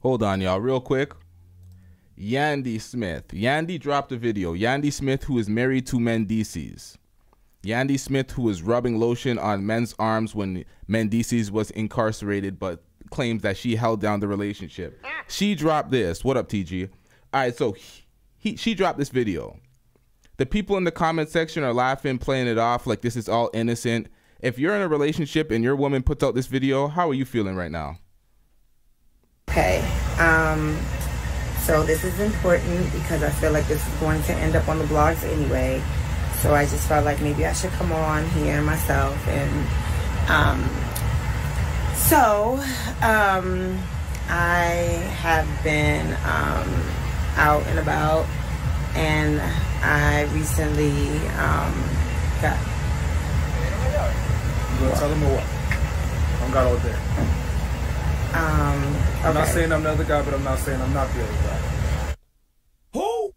Hold on, y'all, real quick. Yandy Smith. Yandy dropped a video. Yandy Smith, who is married to Mendeecees. Yandy Smith, who was rubbing lotion on men's arms when Mendeecees was incarcerated, but claims that she held down the relationship. She dropped this. What up, TG? All right, so he, she dropped this video. The people in the comment section are laughing, playing it off like this is all innocent. If you're in a relationship and your woman puts out this video, how are you feeling right now? Okay. Um, so this is important because I feel like this is going to end up on the blogs anyway. So I just felt like maybe I should come on here myself and um, so um, I have been um, out and about and I recently um, got. Go tell them what. I got all day. Um, I'm not saying I'm the other guy, but I'm not saying I'm not the other guy. Who?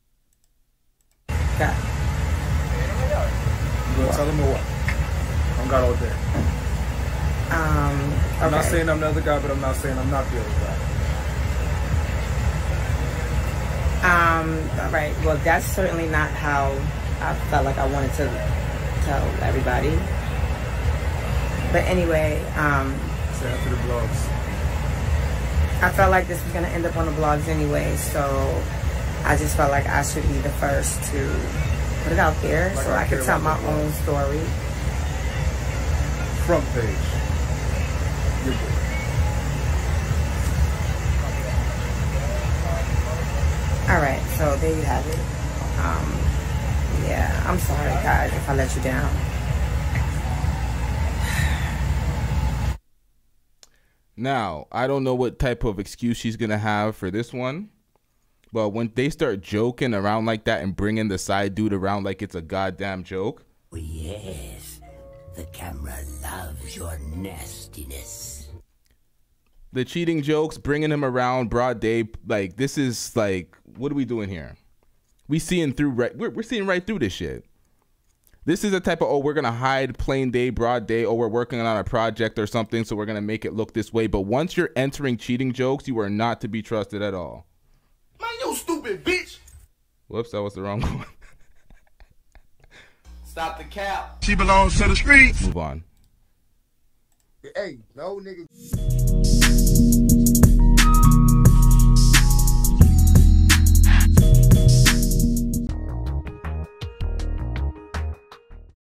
Got. Go tell them what. I don't got all day. Um, okay. I'm not saying I'm the other guy, but I'm not saying I'm not the other guy. Um, all right. Well, that's certainly not how I felt like I wanted to tell everybody. But anyway, um, Say after the blogs. I felt like this was going to end up on the blogs anyway, so I just felt like I should be the first to put it out there Like so I I could tell my own story. Front page. All right, so there you have it. Um, yeah, I'm sorry, guys, if I let you down. Now, I don't know what type of excuse she's going to have for this one. But when they start joking around like that and bringing the side dude around like it's a goddamn joke, Oh, yes, the camera loves your nastiness. the cheating jokes, bringing him around broad day, like this is like, what are we doing here? We seeing through right, we're, we're seeing right through this shit. This is a type of oh we're gonna hide plain day, broad day, or we're working on a project or something, so we're gonna make it look this way. But once you're entering cheating jokes, you are not to be trusted at all. Man, you stupid bitch. Whoops, that was the wrong one. Stop the cap. She belongs to the streets. Move on. Hey, no nigga.